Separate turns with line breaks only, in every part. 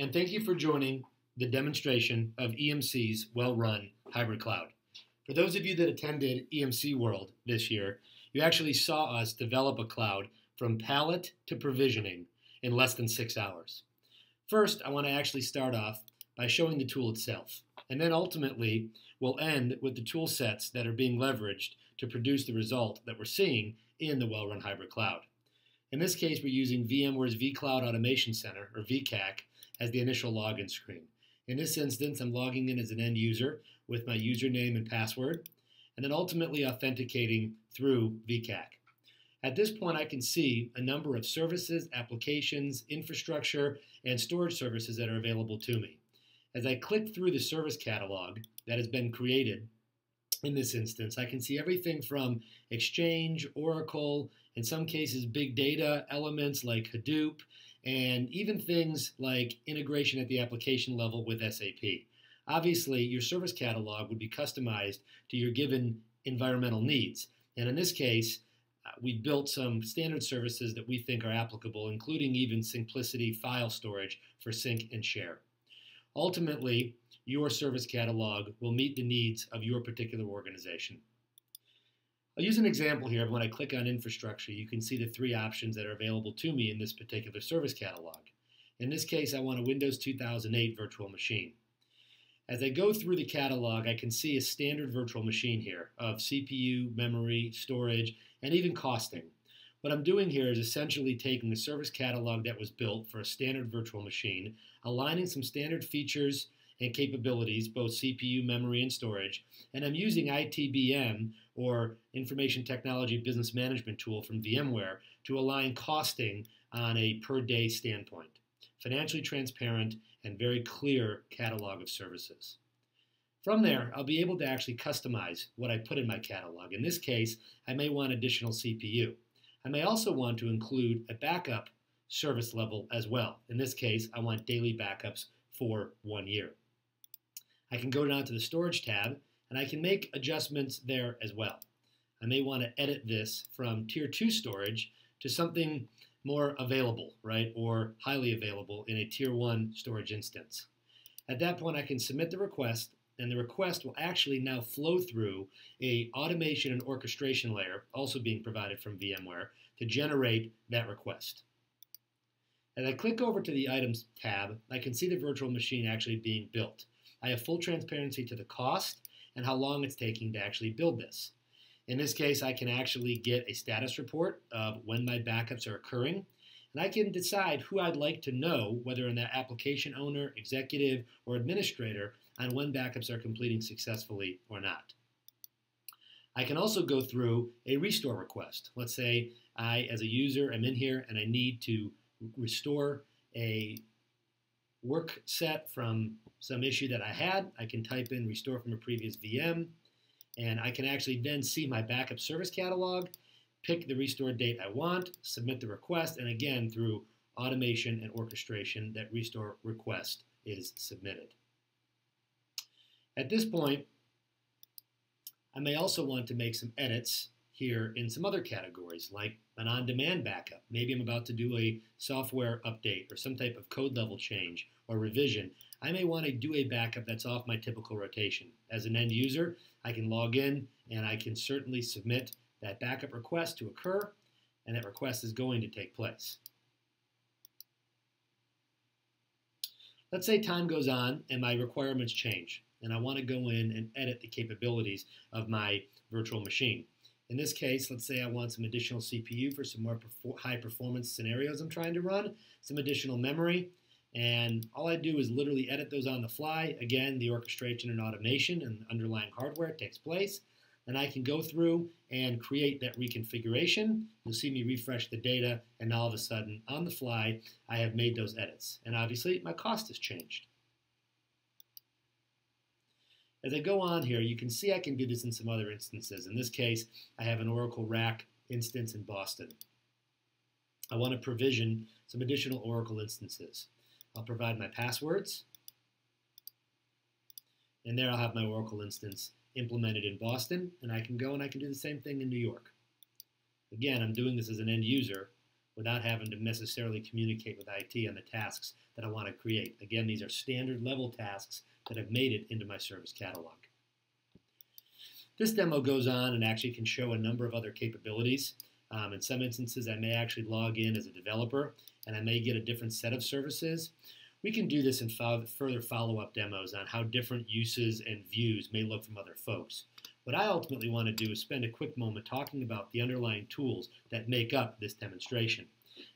and thank you for joining the demonstration of EMC's well-run hybrid cloud. For those of you that attended EMC World this year, you actually saw us develop a cloud from pallet to provisioning in less than six hours. First, I want to actually start off by showing the tool itself, and then ultimately we'll end with the tool sets that are being leveraged to produce the result that we're seeing in the well-run hybrid cloud. In this case, we're using VMware's vCloud Automation Center, or VCAC, as the initial login screen. In this instance, I'm logging in as an end user with my username and password, and then ultimately authenticating through VCAC. At this point, I can see a number of services, applications, infrastructure, and storage services that are available to me. As I click through the service catalog that has been created in this instance, I can see everything from Exchange, Oracle, in some cases big data elements like Hadoop, and even things like integration at the application level with SAP. Obviously, your service catalog would be customized to your given environmental needs. And in this case, uh, we've built some standard services that we think are applicable, including even Syncplicity file storage for sync and share. Ultimately, your service catalog will meet the needs of your particular organization. I'll use an example here when I click on infrastructure, you can see the three options that are available to me in this particular service catalog. In this case, I want a Windows 2008 virtual machine. As I go through the catalog, I can see a standard virtual machine here of CPU, memory, storage, and even costing. What I'm doing here is essentially taking the service catalog that was built for a standard virtual machine, aligning some standard features and capabilities, both CPU, memory, and storage, and I'm using ITBM, or Information Technology Business Management Tool from VMware, to align costing on a per day standpoint. Financially transparent and very clear catalog of services. From there, I'll be able to actually customize what I put in my catalog. In this case, I may want additional CPU. I may also want to include a backup service level as well. In this case, I want daily backups for one year. I can go down to the storage tab and I can make adjustments there as well. I may want to edit this from tier 2 storage to something more available, right, or highly available in a tier 1 storage instance. At that point, I can submit the request, and the request will actually now flow through a automation and orchestration layer, also being provided from VMware, to generate that request. As I click over to the Items tab, I can see the virtual machine actually being built. I have full transparency to the cost and how long it's taking to actually build this. In this case, I can actually get a status report of when my backups are occurring, and I can decide who I'd like to know, whether in that application owner, executive, or administrator, on when backups are completing successfully or not. I can also go through a restore request. Let's say I, as a user, am in here and I need to restore a work set from some issue that I had. I can type in restore from a previous VM, and I can actually then see my backup service catalog, pick the restore date I want, submit the request, and again, through automation and orchestration, that restore request is submitted. At this point, I may also want to make some edits here in some other categories, like an on-demand backup. Maybe I'm about to do a software update or some type of code level change or revision. I may want to do a backup that's off my typical rotation. As an end user, I can log in and I can certainly submit that backup request to occur, and that request is going to take place. Let's say time goes on and my requirements change, and I want to go in and edit the capabilities of my virtual machine. In this case, let's say I want some additional CPU for some more high performance scenarios I'm trying to run, some additional memory, and all I do is literally edit those on the fly. Again, the orchestration and automation and underlying hardware takes place. And I can go through and create that reconfiguration. You'll see me refresh the data, and all of a sudden, on the fly, I have made those edits. And obviously, my cost has changed. As I go on here, you can see I can do this in some other instances. In this case, I have an Oracle RAC instance in Boston. I want to provision some additional Oracle instances. I'll provide my passwords, and there I'll have my Oracle instance implemented in Boston, and I can go and I can do the same thing in New York. Again, I'm doing this as an end user without having to necessarily communicate with IT on the tasks that I want to create. Again, these are standard level tasks that have made it into my service catalog. This demo goes on and actually can show a number of other capabilities. Um, in some instances, I may actually log in as a developer and I may get a different set of services. We can do this in fo further follow-up demos on how different uses and views may look from other folks. What I ultimately want to do is spend a quick moment talking about the underlying tools that make up this demonstration.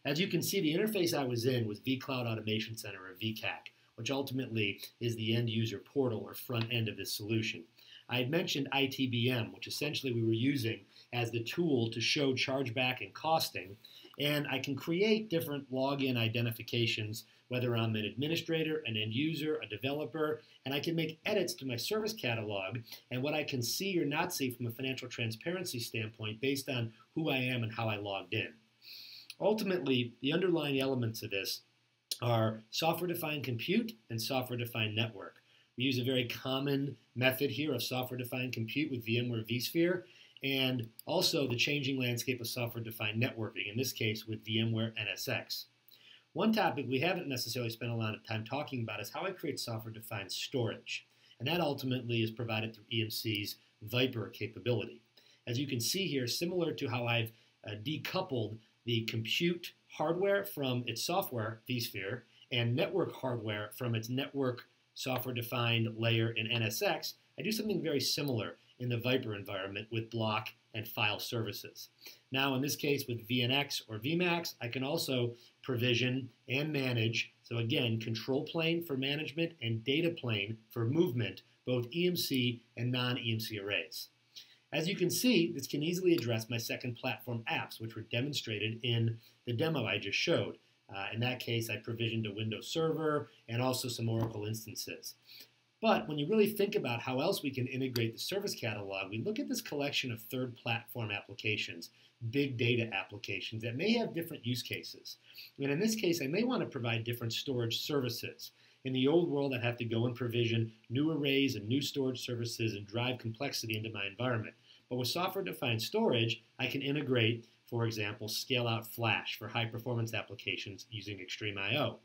As you can see, the interface I was in was vCloud Automation Center, or VCAC, which ultimately is the end user portal or front end of this solution. I had mentioned ITBM, which essentially we were using as the tool to show chargeback and costing, and I can create different login identifications, whether I'm an administrator, an end user, a developer, and I can make edits to my service catalog and what I can see or not see from a financial transparency standpoint based on who I am and how I logged in. Ultimately, the underlying elements of this are software-defined compute and software-defined network. We use a very common method here of software-defined compute with VMware vSphere, and also the changing landscape of software-defined networking, in this case with VMware NSX. One topic we haven't necessarily spent a lot of time talking about is how I create software-defined storage, and that ultimately is provided through EMC's ViPR capability. As you can see here, similar to how I've uh, decoupled the compute hardware from its software, vSphere, and network hardware from its network software-defined layer in NSX, I do something very similar in the ViPR environment with block and file services. Now, in this case with VNX or VMAX, I can also provision and manage, so again, control plane for management and data plane for movement, both EMC and non-EMC arrays. As you can see, this can easily address my second platform apps, which were demonstrated in the demo I just showed. Uh, in that case, I provisioned a Windows server and also some Oracle instances. But when you really think about how else we can integrate the service catalog, we look at this collection of third platform applications, big data applications that may have different use cases. And in this case, I may want to provide different storage services. In the old world, I'd have to go and provision new arrays and new storage services and drive complexity into my environment. But with software-defined storage, I can integrate, for example, scale-out flash for high-performance applications using XtremIO.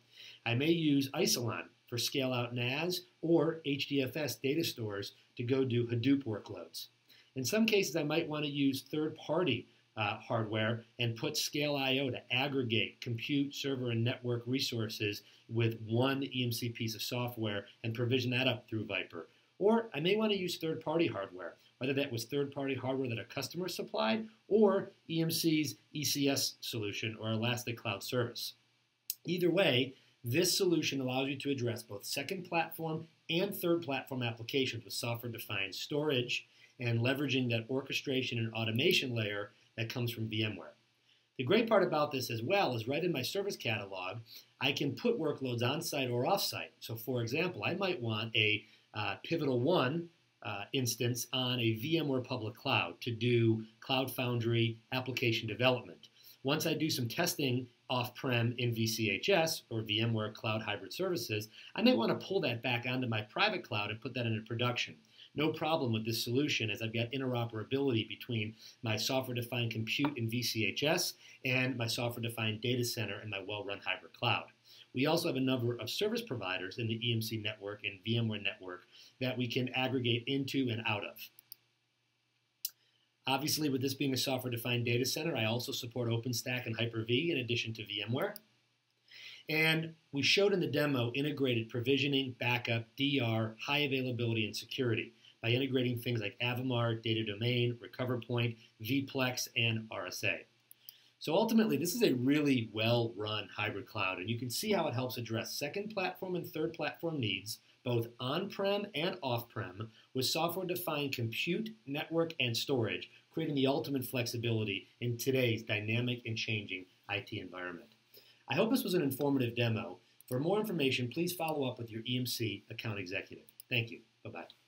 I may use Isilon for scale out NAS or HDFS data stores to go do Hadoop workloads. In some cases, I might want to use third party uh, hardware and put Scale IO to aggregate compute, server, and network resources with one EMC piece of software and provision that up through ViPR. Or I may want to use third party hardware, whether that was third party hardware that a customer supplied or EMC's ECS solution or Elastic Cloud Service. Either way, this solution allows you to address both second platform and third platform applications with software-defined storage and leveraging that orchestration and automation layer that comes from VMware. The great part about this as well is right in my service catalog, I can put workloads on-site or off-site. So for example, I might want a uh, Pivotal One uh, instance on a VMware public cloud to do Cloud Foundry application development. Once I do some testing off-prem in VCHS or VMware Cloud Hybrid Services, I may want to pull that back onto my private cloud and put that into production. No problem with this solution as I've got interoperability between my software-defined compute in VCHS and my software-defined data center in my well-run hybrid cloud. We also have a number of service providers in the EMC network and VMware network that we can aggregate into and out of. Obviously, with this being a software-defined data center, I also support OpenStack and Hyper-V in addition to VMware. And we showed in the demo integrated provisioning, backup, DR, high availability, and security by integrating things like Avamar, Data Domain, Recover Point, vPlex, and RSA. So ultimately, this is a really well-run hybrid cloud, and you can see how it helps address second platform and third platform needs both on-prem and off-prem, with software-defined compute, network, and storage, creating the ultimate flexibility in today's dynamic and changing IT environment. I hope this was an informative demo. For more information, please follow up with your EMC account executive. Thank you. Bye-bye.